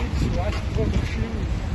Василь, Вася, Вася,